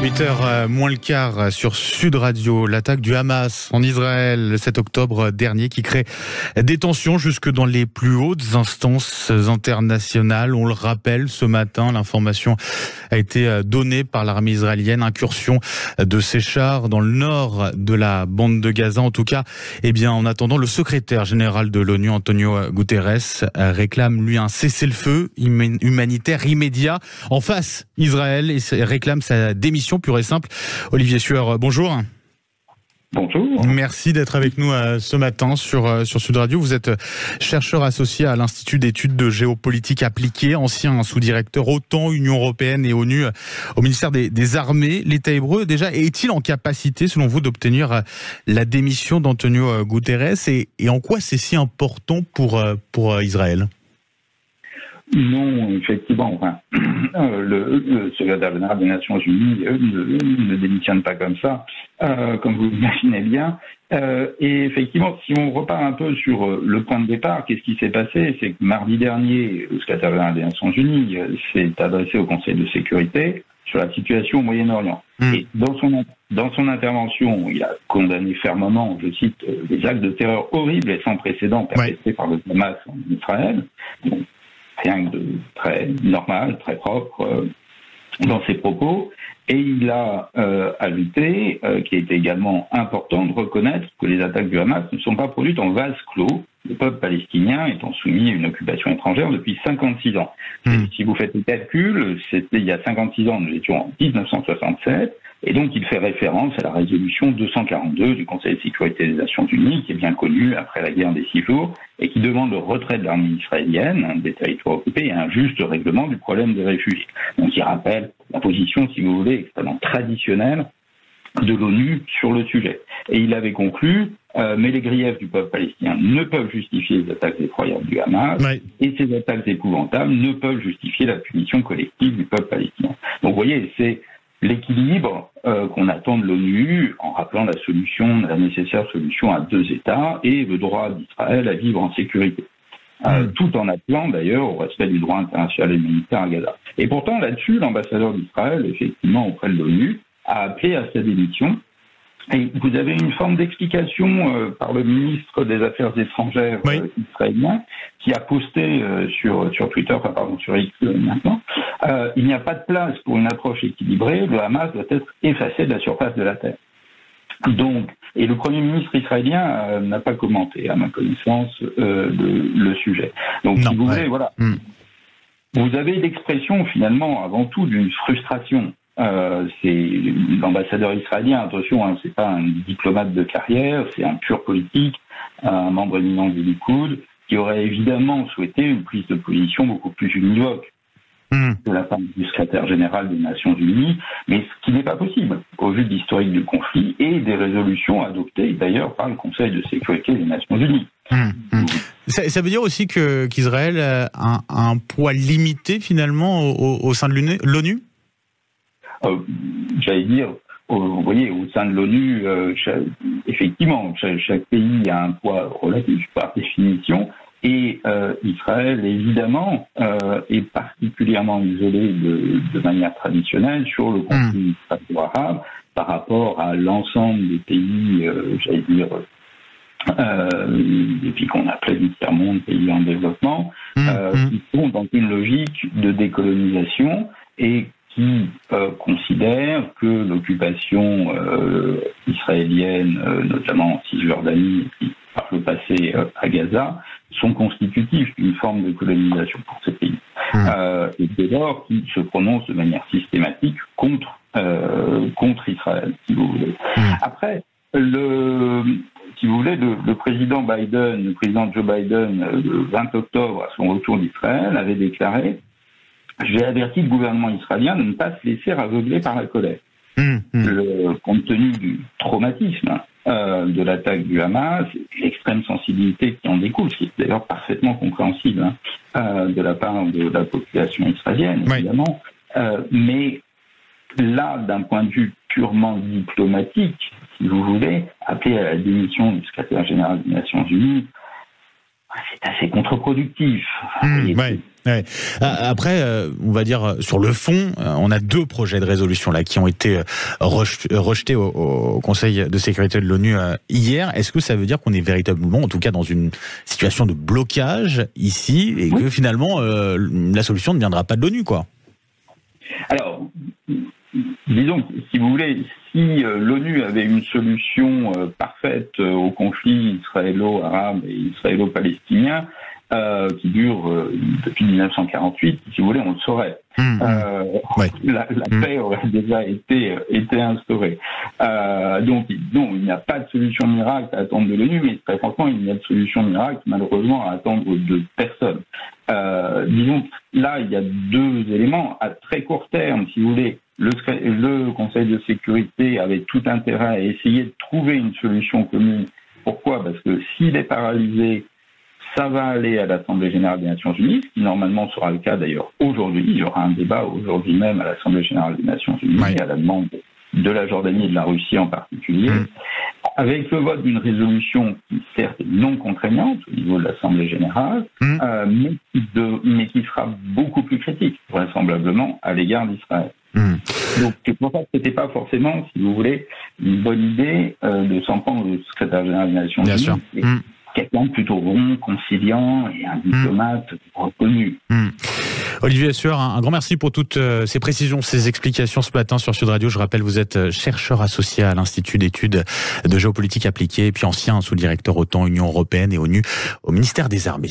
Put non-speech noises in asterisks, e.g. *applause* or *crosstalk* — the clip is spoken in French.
8h euh, moins le quart sur Sud Radio, l'attaque du Hamas en Israël le 7 octobre dernier qui crée des tensions jusque dans les plus hautes instances internationales. On le rappelle ce matin, l'information a été euh, donnée par l'armée israélienne, incursion de ses chars dans le nord de la bande de Gaza. En tout cas, eh bien, en attendant, le secrétaire général de l'ONU, Antonio Guterres, réclame lui un cessez-le-feu humanitaire immédiat en face Israël et réclame sa démission pure et simple. Olivier Sueur, bonjour. Bonjour. Merci d'être avec nous euh, ce matin sur, euh, sur Sud Radio. Vous êtes chercheur associé à l'Institut d'études de géopolitique appliquée, ancien sous-directeur autant Union européenne et ONU euh, au ministère des, Armées. L'État hébreu, déjà, est-il en capacité, selon vous, d'obtenir la démission d'Antonio Guterres et, et en quoi c'est si important pour, pour Israël? Non, effectivement, enfin, *clears throat* euh, le, secrétaire général des Nations Unies euh, ne, démissionne pas comme ça, euh, comme vous l'imaginez bien. et effectivement, si on repart un peu sur le point de départ, qu'est-ce qui s'est passé? C'est que mardi dernier, le secrétaire général des Nations Unies s'est adressé au Conseil de sécurité sur la situation au Moyen-Orient. Hmm. Et dans son, dans son intervention, il a condamné fermement, je cite, les actes de terreur horribles et sans précédent perpétrés par le Hamas en Israël rien de très normal, très propre euh, dans ses propos. Et il a euh, ajouté euh, qu'il était également important de reconnaître que les attaques du Hamas ne sont pas produites en vase clos, le peuple palestinien étant soumis à une occupation étrangère depuis 56 ans. Hmm. Si vous faites le calcul, c'était il y a 56 ans, nous étions en 1967, et donc il fait référence à la résolution 242 du Conseil de sécurité des Nations Unies, qui est bien connue après la guerre des six jours, et qui demande le retrait de l'armée israélienne des territoires occupés et un juste règlement du problème des réfugiés. Donc il rappelle la position, si vous voulez, extrêmement traditionnelle de l'ONU sur le sujet. Et il avait conclu, euh, mais les griefs du peuple palestinien ne peuvent justifier les attaques effroyables du Hamas, et ces attaques épouvantables ne peuvent justifier la punition collective du peuple palestinien. Donc vous voyez, c'est l'équilibre euh, qu'on attend de l'ONU en rappelant la solution, la nécessaire solution à deux États et le droit d'Israël à vivre en sécurité. Euh, mm. tout en appelant d'ailleurs au respect du droit international et militaire à Gaza. Et pourtant, là-dessus, l'ambassadeur d'Israël, effectivement, auprès de l'ONU, a appelé à sa démission et vous avez une forme d'explication euh, par le ministre des Affaires étrangères euh, israélien qui a posté euh, sur, sur Twitter, enfin pardon, sur X maintenant, il n'y a pas de place pour une approche équilibrée, le Hamas doit être effacé de la surface de la Terre. Donc, et le Premier ministre israélien n'a pas commenté, à ma connaissance, le, le, sujet. Donc, si vous voulez, voilà. Hmm. Vous avez l'expression finalement avant tout d'une frustration euh, c'est l'ambassadeur israélien, attention, hein, c'est pas un diplomate de carrière, c'est un pur politique, un membre éminent du Likoud, qui aurait évidemment souhaité une prise de position beaucoup plus univoque hmm. de la part du secrétaire général des Nations Unies, mais ce qui n'est pas possible au vu de l'historique du conflit et des résolutions adoptées d'ailleurs par le Conseil de sécurité des Nations Unies. Hmm. Hmm. Ça, veut dire aussi que qu'Israël a un, poids limité finalement au sein de l'ONU? J'allais dire, vous voyez, au sein de l'ONU, euh, effectivement, chaque, pays a un poids relatif par définition, et euh, Israël, évidemment, euh, est particulièrement isolé de, de, manière traditionnelle sur le conflit mmh. arabe par rapport à l'ensemble des pays, euh, j'allais dire, des pays qu'on appelait militairement des pays en développement, mmh. qui sont dans une logique de décolonisation et qui euh, considère que l'occupation euh, israélienne, euh, notamment en Cisjordanie et par le passé à Gaza, sont constitutifs d'une forme de colonisation pour ces pays. Mmh. et dès lors, qui se prononce de manière systématique contre contre Israël, si vous voulez. Mmh. Après, le, si vous voulez, le, le, président Biden, le président Joe Biden, le 20 octobre, à son retour d'Israël, avait déclaré j'ai averti le gouvernement israélien de ne pas se laisser aveugler par la colère. Hum, hum. Le, compte tenu du traumatisme euh, de l'attaque du Hamas, l'extrême sensibilité qui en découle, ce qui est d'ailleurs parfaitement compréhensible hein, euh, de la part de la population israélienne, évidemment. Euh, mais là, d'un point de vue purement diplomatique, si vous voulez, appeler à la démission du secrétaire général des Nations Unies, c'est assez contre-productif. Mmh, après, euh, on va dire sur le fond, euh, on a deux projets de résolution là qui ont été euh, rejetés au, Conseil de sécurité de l'ONU hier. Est-ce que ça veut dire qu'on est véritablement, en tout cas, dans une situation de blocage ici et que finalement la solution ne viendra pas de l'ONU, quoi? Alors, disons, si vous voulez, si l'ONU avait une solution parfaite au conflit israélo-arabe et israélo-palestinien, euh, qui dure euh, depuis 1948, si vous voulez, on le saurait. Mmh, mmh. euh, *laughs* La, la mmh. paix aurait déjà été, été instaurée. Euh, donc, non, il n'y a pas de solution miracle à attendre de l'ONU, mais très franchement, il n'y a de solution miracle malheureusement à attendre de personne. Euh, disons, là, il y a deux éléments. À très court terme, si vous voulez, le, le Conseil de sécurité avait tout intérêt à essayer de trouver une solution commune. Pourquoi? Parce que s'il est paralysé, ça va aller à l'Assemblée générale des Nations unies, ce qui normalement sera le cas d'ailleurs aujourd'hui. Il y aura un débat aujourd'hui même à l'Assemblée générale des Nations unies à la demande de la Jordanie et de la Russie en particulier, mm. Avec le vote d'une résolution qui certes est non contraignante au niveau de l'Assemblée générale, mm. euh, mais, qui mais, qui sera beaucoup plus critique vraisemblablement à l'égard d'Israël. Mm. Donc c'est pour ça que c'était pas forcément, si vous voulez, une bonne idée euh, de s'en prendre au secrétaire général des Nations Unies quelqu'un plutôt rond, conciliant et un hmm. diplomate reconnu. Hmm. Olivier Assueur, un grand merci pour toutes euh, ces précisions, ces explications ce matin sur Sud Radio. Je rappelle, vous êtes euh, chercheur associé à l'Institut d'études de géopolitique appliquée et puis ancien sous-directeur autant Union européenne et ONU au ministère des Armées.